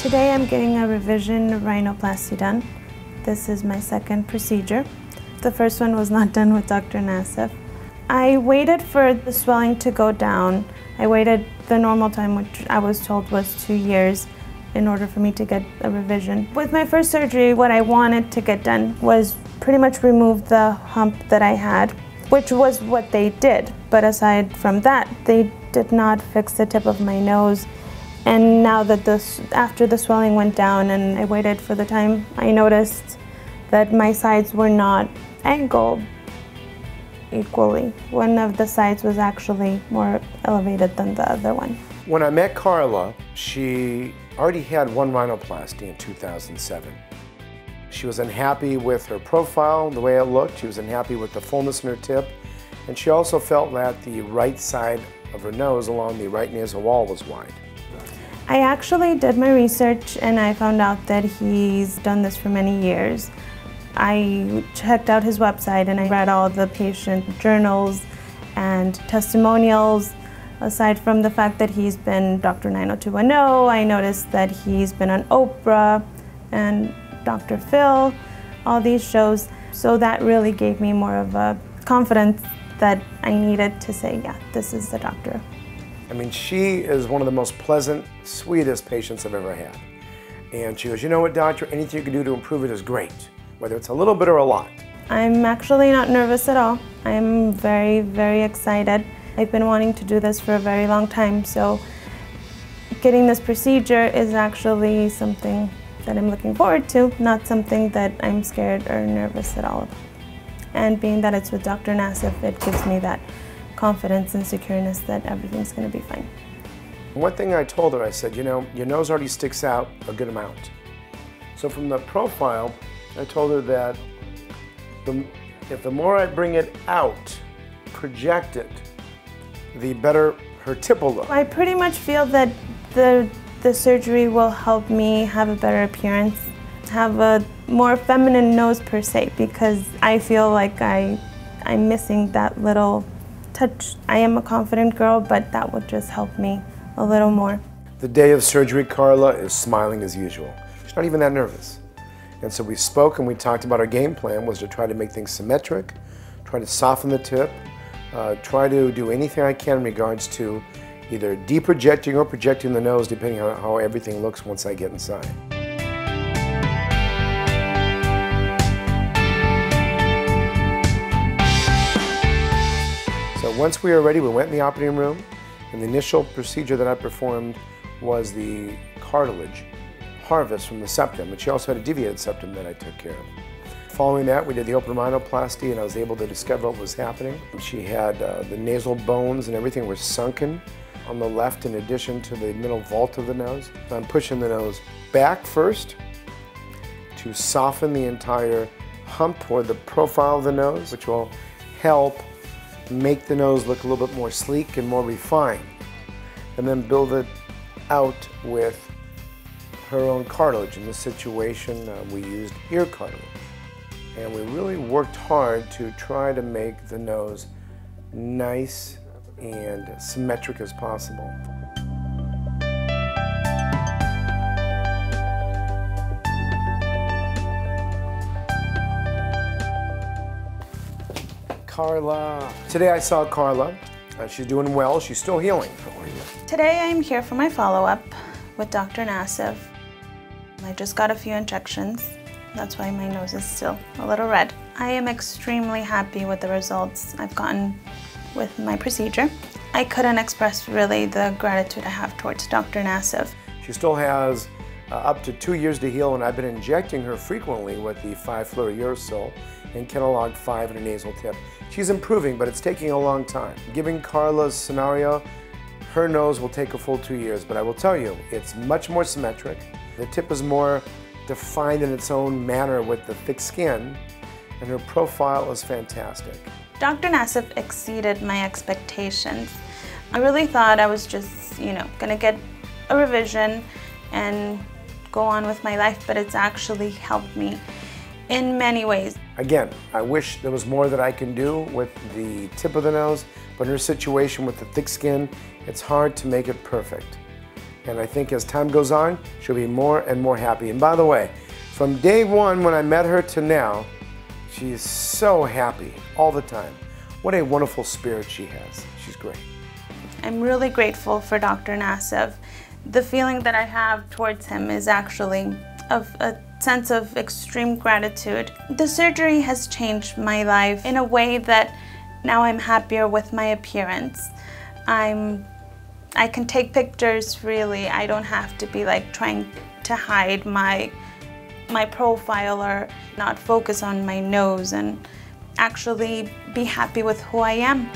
Today I'm getting a revision rhinoplasty done. This is my second procedure. The first one was not done with Dr. Nassif. I waited for the swelling to go down. I waited the normal time, which I was told was two years, in order for me to get a revision. With my first surgery, what I wanted to get done was pretty much remove the hump that I had, which was what they did. But aside from that, they did not fix the tip of my nose. And now that this, after the swelling went down and I waited for the time, I noticed that my sides were not angled equally. One of the sides was actually more elevated than the other one. When I met Karla, she already had one rhinoplasty in 2007. She was unhappy with her profile, the way it looked. She was unhappy with the fullness in her tip. And she also felt that the right side of her nose along the right nasal wall was wide. I actually did my research and I found out that he's done this for many years. I checked out his website and I read all the patient journals and testimonials. Aside from the fact that he's been Dr. 90210, I noticed that he's been on Oprah and Dr. Phil, all these shows. So that really gave me more of a confidence that I needed to say, yeah, this is the doctor. I mean, she is one of the most pleasant, sweetest patients I've ever had. And she goes, you know what, doctor, anything you can do to improve it is great whether it's a little bit or a lot? I'm actually not nervous at all. I'm very, very excited. I've been wanting to do this for a very long time, so getting this procedure is actually something that I'm looking forward to, not something that I'm scared or nervous at all And being that it's with Dr. Nassif, it gives me that confidence and secureness that everything's going to be fine. One thing I told her, I said, you know, your nose already sticks out a good amount. So from the profile, I told her that the, if the more I bring it out, project it, the better her tip will look. I pretty much feel that the, the surgery will help me have a better appearance, have a more feminine nose per se, because I feel like I, I'm missing that little touch. I am a confident girl, but that would just help me a little more. The day of surgery, Karla is smiling as usual. She's not even that nervous. And so we spoke and we talked about our game plan was to try to make things symmetric, try to soften the tip, uh, try to do anything I can in regards to either deprojecting or projecting the nose depending on how everything looks once I get inside. So once we were ready, we went in the operating room and the initial procedure that I performed was the cartilage harvest from the septum, but she also had a deviated septum that I took care of. Following that, we did the open rhinoplasty and I was able to discover what was happening. She had uh, the nasal bones and everything were sunken on the left in addition to the middle vault of the nose. I'm pushing the nose back first to soften the entire hump or the profile of the nose, which will help make the nose look a little bit more sleek and more refined. And then build it out with her own cartilage. In this situation, uh, we used ear cartilage. And we really worked hard to try to make the nose nice and symmetric as possible. Karla. Today I saw Karla. Uh, she's doing well. She's still healing. How are you? Today I'm here for my follow-up with Dr. Nassif. I just got a few injections. That's why my nose is still a little red. I am extremely happy with the results I've gotten with my procedure. I couldn't express really the gratitude I have towards Dr. Nassif. She still has uh, up to two years to heal and I've been injecting her frequently with the 5-fluorouracil and Kenalog 5 in her nasal tip. She's improving, but it's taking a long time. Given Karla's scenario, her nose will take a full two years, but I will tell you, it's much more symmetric. The tip is more defined in its own manner with the thick skin, and her profile is fantastic. Dr. Nassif exceeded my expectations. I really thought I was just, you know, gonna get a revision and go on with my life, but it's actually helped me in many ways. Again, I wish there was more that I can do with the tip of the nose, but in her situation with the thick skin, it's hard to make it perfect. And I think as time goes on, she'll be more and more happy. And by the way, from day one when I met her to now, she is so happy all the time. What a wonderful spirit she has. She's great. I'm really grateful for Dr. Nassif. The feeling that I have towards him is actually of a sense of extreme gratitude. The surgery has changed my life in a way that now I'm happier with my appearance. I'm I can take pictures really. I don't have to be like trying to hide my my profile or not focus on my nose and actually be happy with who I am.